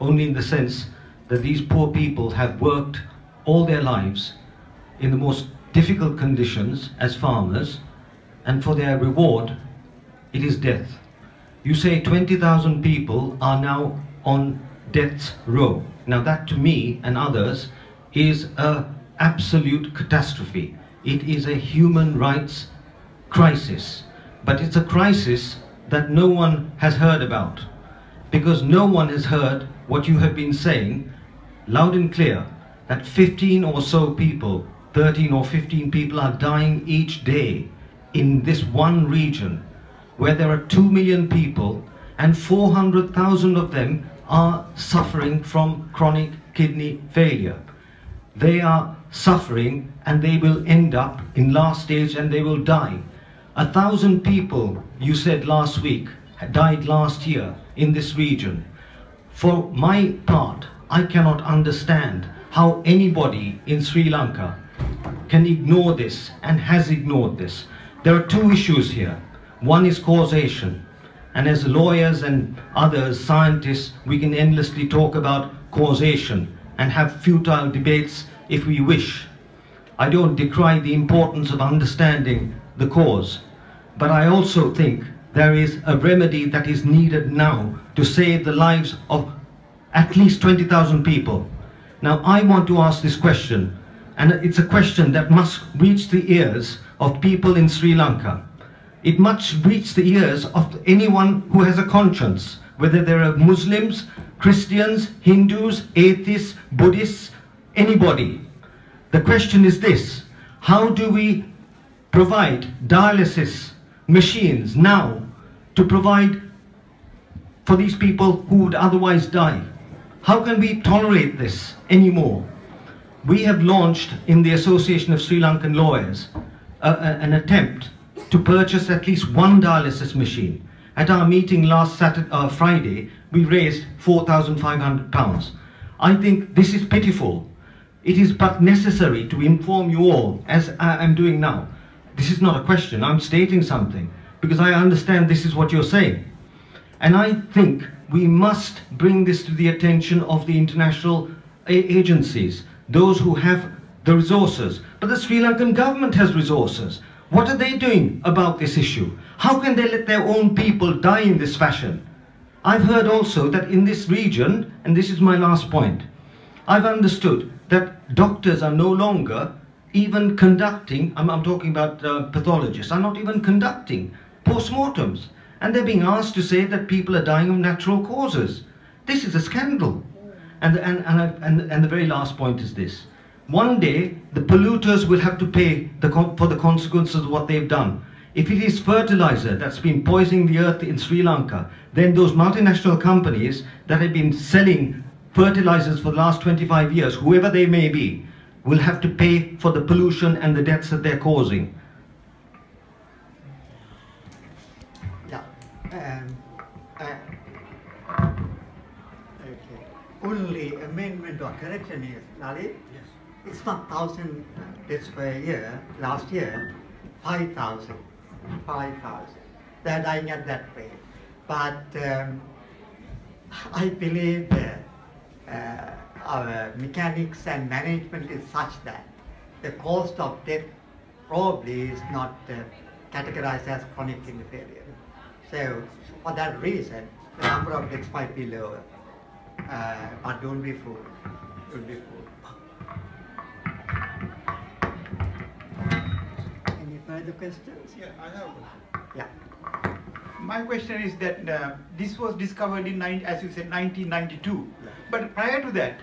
Speaker 5: only in the sense that these poor people have worked all their lives in the most difficult conditions as farmers, and for their reward, it is death. You say 20,000 people are now on death's row. Now that to me and others is a absolute catastrophe. It is a human rights crisis. But it's a crisis that no one has heard about. Because no one has heard what you have been saying loud and clear that 15 or so people, 13 or 15 people are dying each day in this one region where there are 2 million people and 400,000 of them are suffering from chronic kidney failure. They are suffering and they will end up in last stage and they will die. A thousand people, you said last week, died last year in this region. For my part, I cannot understand how anybody in Sri Lanka can ignore this and has ignored this. There are two issues here. One is causation. And as lawyers and others, scientists, we can endlessly talk about causation and have futile debates if we wish. I don't decry the importance of understanding the cause, but I also think there is a remedy that is needed now to save the lives of at least 20,000 people. Now, I want to ask this question, and it's a question that must reach the ears of people in Sri Lanka. It must reach the ears of anyone who has a conscience, whether they are Muslims, Christians, Hindus, atheists, Buddhists, anybody. The question is this how do we provide dialysis machines now to provide for these people who would otherwise die? How can we tolerate this anymore? We have launched in the Association of Sri Lankan Lawyers an attempt to purchase at least one dialysis machine. At our meeting last Saturday, uh, Friday, we raised 4,500 pounds. I think this is pitiful. It is but necessary to inform you all, as I am doing now. This is not a question, I'm stating something, because I understand this is what you're saying. And I think we must bring this to the attention of the international a- agencies, those who have the resources. But the Sri Lankan government has resources. What are they doing about this issue? How can they let their own people die in this fashion? I've heard also that in this region, and this is my last point, I've understood that doctors are no longer even conducting, I'm, I'm talking about uh, pathologists, are not even conducting postmortems. And they're being asked to say that people are dying of natural causes. This is a scandal. And, and, and, and, and the very last point is this. One day, the polluters will have to pay the, for the consequences of what they've done. If it is fertilizer that's been poisoning the earth in Sri Lanka, then those multinational companies that have been selling fertilizers for the last 25 years, whoever they may be, will have to pay for the pollution and the deaths that they're causing.
Speaker 2: Yeah. Um, uh, okay. Only amendment or correction is, Lalit? Yes. It's not thousand deaths per year. Last year, five thousand. Five thousand. They're dying at that rate. But um, I believe that uh, our mechanics and management is such that the cost of death probably is not uh, categorized as chronic kidney failure. So for that reason, the number of deaths might be lower. Uh, but don't be fooled. Don't be fooled. Any further questions?
Speaker 3: Yeah, I have.
Speaker 2: Yeah.
Speaker 6: my question is that uh, this was discovered in, as you said, 1992. But prior to that,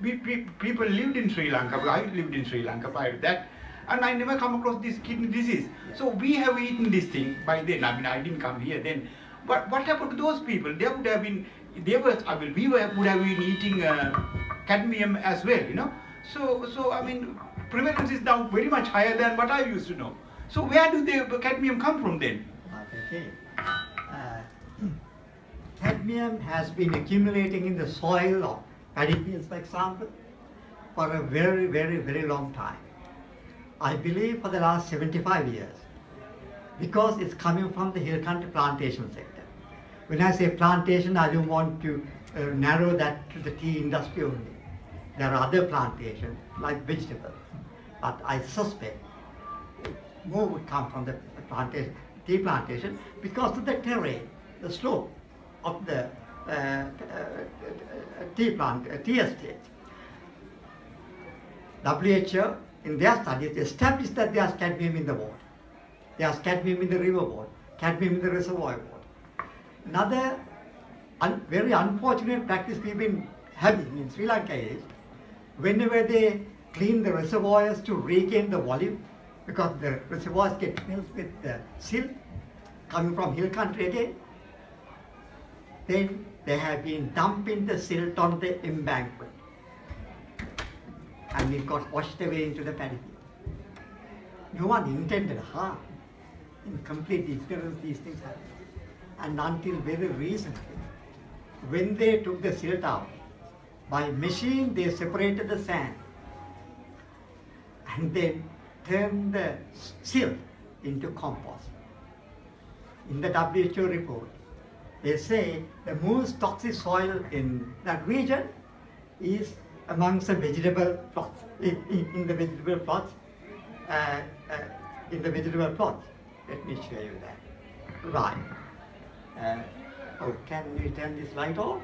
Speaker 6: we, pe- people lived in Sri Lanka. I lived in Sri Lanka prior to that. And I never come across this kidney disease. So we have eaten this thing by then. I mean, I didn't come here then. But what happened to those people? They would have been, they were, I mean, we were, would have been eating uh, cadmium as well, you know. So, so I mean, prevalence is now very much higher than what I used to know. So where do the cadmium come from then?
Speaker 2: Cadmium has been accumulating in the soil of paddy for example, for a very, very, very long time. I believe for the last 75 years, because it's coming from the hill country plantation sector. When I say plantation, I don't want to uh, narrow that to the tea industry only. There are other plantations, like vegetables, but I suspect more would come from the plantation, tea plantation because of the terrain, the slope of the uh, uh, uh, tea plant, uh, tea estate. WHO, in their studies, established that there is cadmium in the water. There is cadmium in the river water, cadmium in the reservoir water. Another un very unfortunate practice we've been having in Sri Lanka is whenever they clean the reservoirs to regain the volume, because the reservoirs get filled with the silt coming from hill country again, then they have been dumping the silt on the embankment. And it got washed away into the paddy. No one intended harm. In complete ignorance, these things happen. And until very recently, when they took the silt out, by machine they separated the sand and then turned the silt into compost. In the WHO report, they say the most toxic soil in that region is amongst the vegetable plots, in, in, in the vegetable plots, uh, uh, in the vegetable plots. Let me show you that. Right. Uh, oh, can we turn this light on?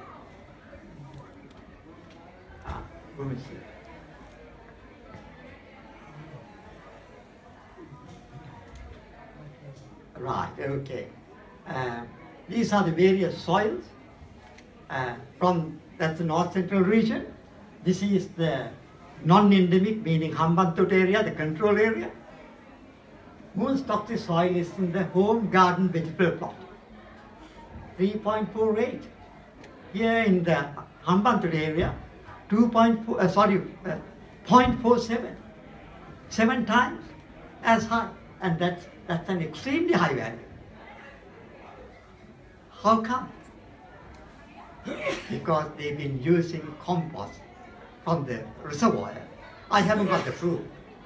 Speaker 2: Ah, let me see. Right, okay. Uh, these are the various soils uh, from that's the north central region. This is the non-endemic, meaning Hambantota area, the control area. Toxic soil is in the home garden vegetable plot. 3.48. Here in the Hambantota area, 2.4, uh, sorry, uh, 0.47. Seven times as high. And that's, that's an extremely high value. How come? because they've been using compost from the reservoir. I haven't got the proof,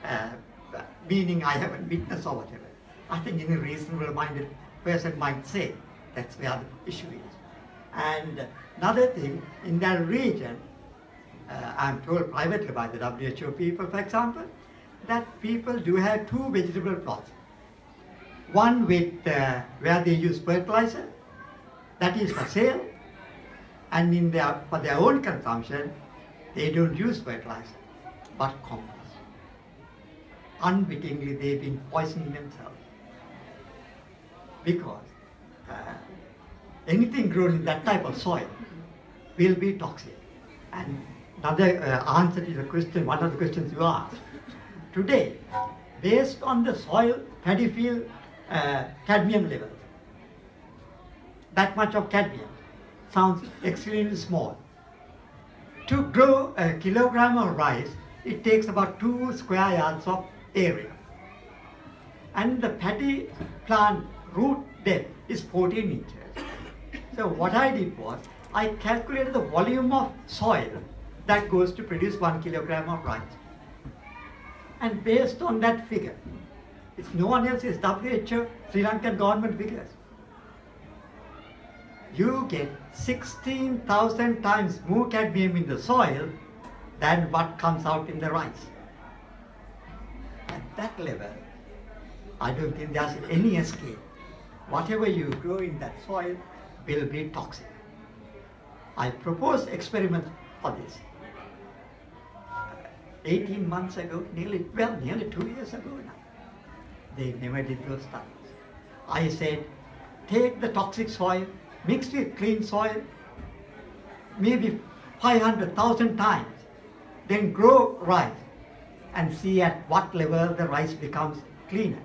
Speaker 2: uh, meaning I haven't witnessed or whatever. I think any reasonable minded person might say that's where the issue is. And another thing, in that region, uh, I'm told privately by the WHO people, for example, that people do have two vegetable plots. One with uh, where they use fertilizer, that is for sale, and in their, for their own consumption, they don't use fertilizer, but compost. Unwittingly, they've been poisoning themselves because uh, anything grown in that type of soil will be toxic. And another uh, answer to the question, one of the questions you asked, today, based on the soil paddy field uh, cadmium levels, that much of cadmium sounds extremely small. To grow a kilogram of rice, it takes about two square yards of area. And the paddy plant root depth is 14 inches. So what I did was, I calculated the volume of soil that goes to produce one kilogram of rice. And based on that figure, it's no one else's WHO, Sri Lankan government figures. You get 16,000 times more cadmium in the soil than what comes out in the rice. At that level, I don't think there's any escape. Whatever you grow in that soil will be toxic. I proposed experiment for this. 18 months ago, nearly, well, nearly two years ago now. They never did those studies. I said, take the toxic soil, mix with clean soil, maybe 500,000 times, then grow rice and see at what level the rice becomes cleaner.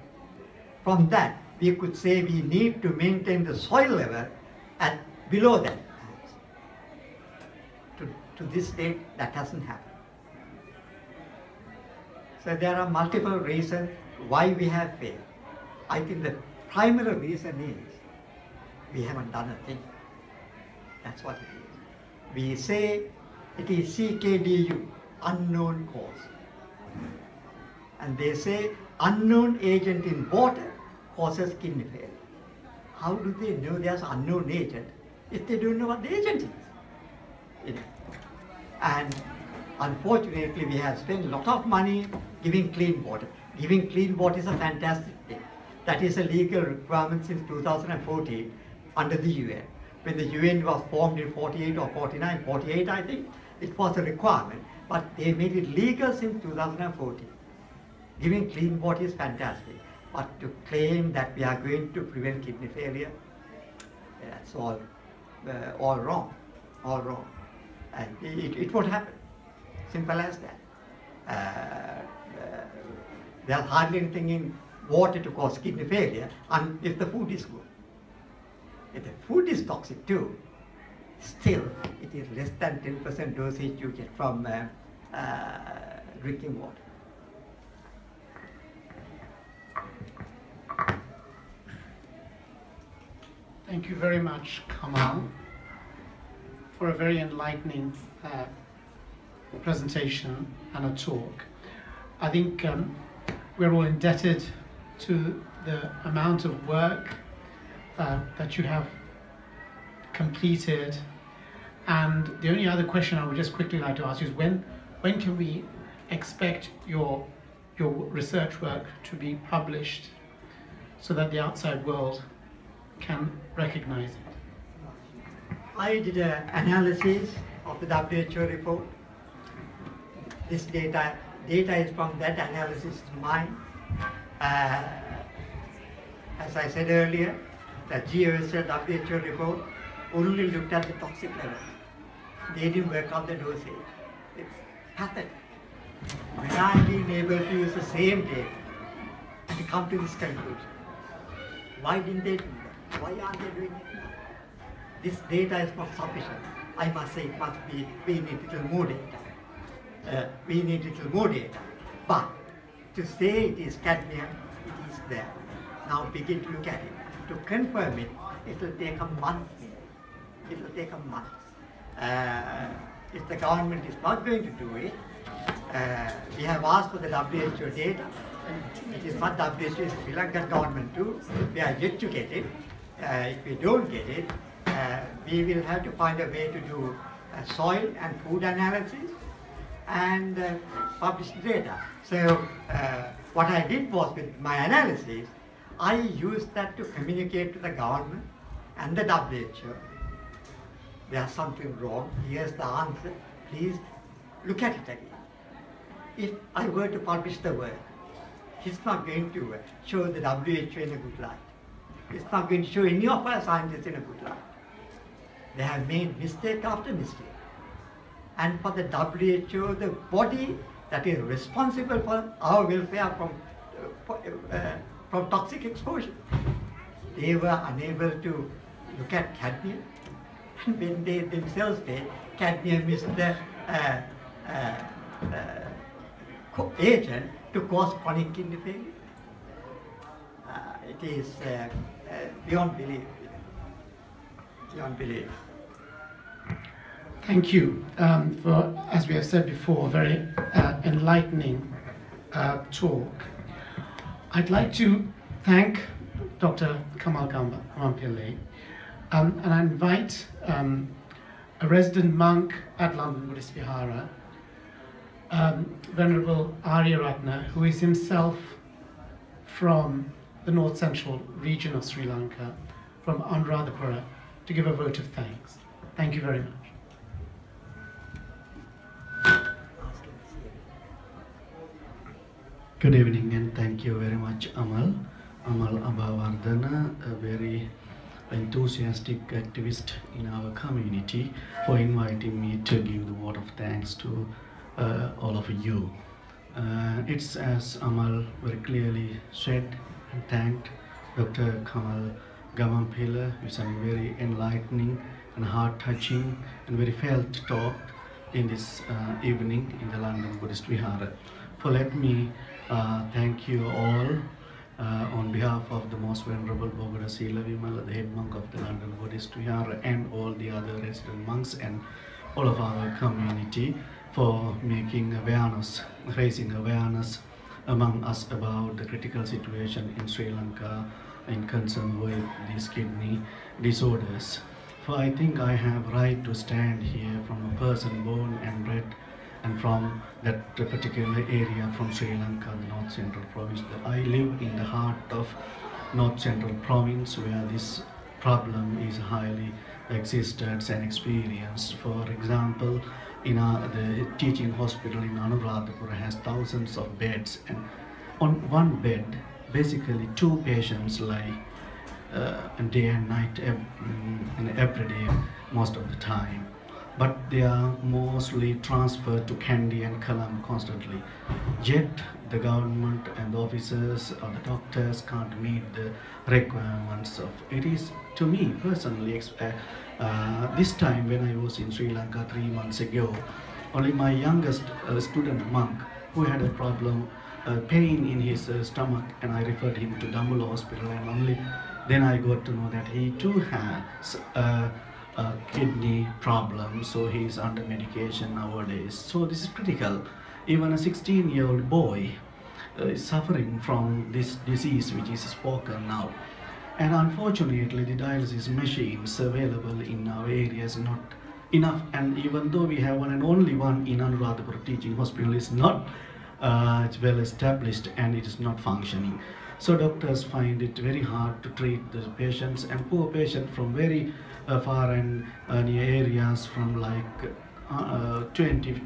Speaker 2: From that, we could say we need to maintain the soil level at below that. To, to this date, that hasn't happened. So there are multiple reasons why we have failed. I think the primary reason is we haven't done a thing. That's what it is. We say it is CKDU, unknown cause. And they say unknown agent in water causes kidney failure. How do they know there's unknown agent if they don't know what the agent is? You know. And unfortunately, we have spent a lot of money giving clean water. Giving clean water is a fantastic thing. That is a legal requirement since 2014 under the UN. When the UN was formed in 48 or 49, 48 I think, it was a requirement. But they made it legal since 2014. Giving clean water is fantastic. But to claim that we are going to prevent kidney failure, that's all, uh, all wrong, all wrong. And it, it won't happen. Simple as that. Uh, uh, there's hardly anything in water to cause kidney failure and if the food is good. If the food is toxic too, still it is less than 10% dosage you get from uh, uh, drinking water.
Speaker 1: Thank you very much, Kamal, for a very enlightening uh, presentation and a talk. I think um, we're all indebted to the amount of work that you have completed. And the only other question I would just quickly like to ask you is when, when can we expect your, your research work to be published so that the outside world can recognize it?
Speaker 2: I did an analysis of the WHO report. This data, data is from that analysis mine. Uh, as I said earlier, the GOSL WHO report only looked at the toxic level. They didn't work out the dosage. It's pathetic. When I'm being able to use the same data and come to this conclusion, why didn't they do that? Why aren't they doing it now? This data is not sufficient. I must say it must be, we need a little more data. Uh, we need a little more data. But to say it is cadmium, it is there. Now begin to look at it. To confirm it, it will take a month. It will take a month. Uh, if the government is not going to do it, uh, we have asked for the WHO data. It is not WHO, it is Sri Lankan government too. We are yet to get it. Uh, if we don't get it, uh, we will have to find a way to do uh, soil and food analysis and uh, publish data. So what I did was with my analysis, I used that to communicate to the government and the WHO. There's something wrong. Here's the answer. Please look at it again. If I were to publish the work, it's not going to show the WHO in a good light. It's not going to show any of our scientists in a good light. They have made mistake after mistake. And for the WHO, the body that is responsible for our welfare from, uh, uh, from toxic exposure, they were unable to look at cadmium. And when they themselves say cadmium is the uh, uh, uh, agent to cause chronic kidney failure, uh, it is uh, uh, beyond belief. Beyond belief.
Speaker 1: Thank you um, for, as we have said before, a very enlightening talk. I'd like to thank Dr. Kamal Gamba Pillai, um, and I invite um, a resident monk at London Buddhist Vihara, um, Venerable Ariyarathana, who is himself from the north central region of Sri Lanka, from Anuradhapura, to give a vote of thanks. Thank you very much.
Speaker 7: Good evening and thank you very much, Amal. Amal Abeyawardene, a very enthusiastic activist in our community for inviting me to give the word of thanks to uh, all of you. Uh, it's as Amal very clearly said and thanked Dr. Kamal Gammampila, with a very enlightening and heart-touching and very felt talk in this uh, evening in the London Buddhist Vihara. For let me uh, thank you all uh, on behalf of the Most Venerable Bogoda Seelawimala, the head monk of the London Buddhist Vihara, and all the other resident monks and all of our community for making awareness, raising awareness among us about the critical situation in Sri Lanka in concern with these kidney disorders. For I think I have right to stand here from a person born and bred and from that particular area from Sri Lanka, the North Central Province. I live in the heart of North Central Province where this problem is highly existed and experienced. For example, in our, the teaching hospital in Anuradhapura has thousands of beds and on one bed basically two patients lie uh, day and night ev- mm, and every day most of the time but they are mostly transferred to Kandy and Kalam constantly. Yet the government and the officers or the doctors can't meet the requirements of it is to me personally uh, uh, this time when I was in Sri Lanka three months ago only my youngest uh, student monk who had a problem uh, pain in his uh, stomach and I referred him to Dambulla hospital and only then I got to know that he too has kidney problem so he is under medication nowadays. So this is critical. Even a 16 year old boy uh, is suffering from this disease which is spoken now. And unfortunately the dialysis machines available in our area is not enough. And even though we have one and only one in Anuradhapura teaching hospital is not uh, well established and it is not functioning. So doctors find it very hard to treat the patients and poor patients from very far and uh, near areas from like uh, 20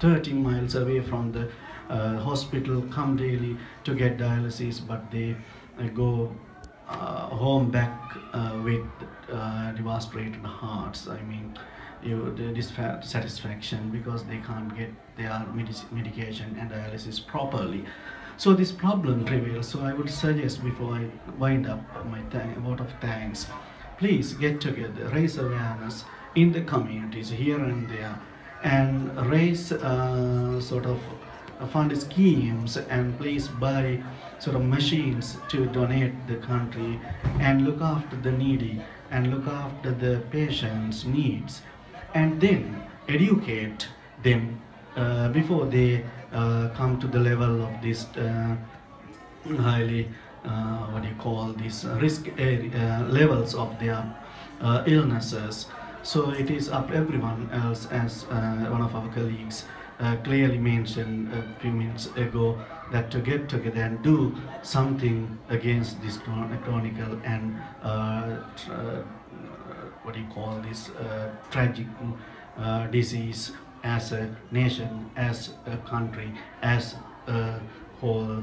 Speaker 7: 30 miles away from the uh, hospital come daily to get dialysis but they uh, go uh, home back uh, with uh, devastated hearts. I mean you the dissatisfaction because they can't get their medic- medication and dialysis properly. So this problem prevails. So i would suggest before i wind up my vote of thanks please get together raise awareness in the communities here and there and raise uh, sort of uh, fund schemes and please buy sort of machines to donate the country and look after the needy and look after the patient's needs and then educate them uh, before they uh, come to the level of this uh, highly what do you call these risk area, uh, levels of their uh, illnesses. So it is up to everyone else as uh, one of our colleagues uh, clearly mentioned a few minutes ago that to get together and do something against this chron- chronic and uh, what do you call this uh, tragic uh, disease as a nation, as a country, as a whole uh, uh,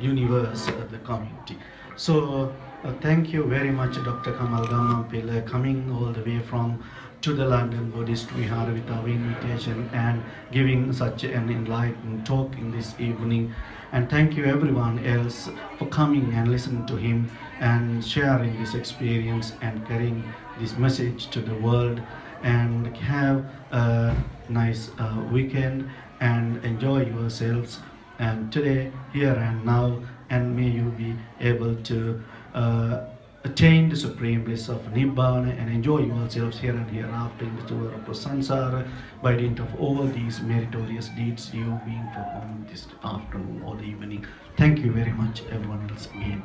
Speaker 7: universe, uh, the community. So uh, thank you very much, Dr. Kamal Gammampila, coming all the way from to the London Buddhist Vihara with our invitation and giving such an enlightening talk in this evening. And thank you everyone else for coming and listening to him and sharing this experience and carrying this message to the world and have a nice uh, weekend and enjoy yourselves and today here and now and may you be able to uh, attain the supreme bliss of nibbana and enjoy yourselves here and hereafter in the tour of sansara by dint of all these meritorious deeds you being performed this afternoon or the evening. Thank you very much everyone else again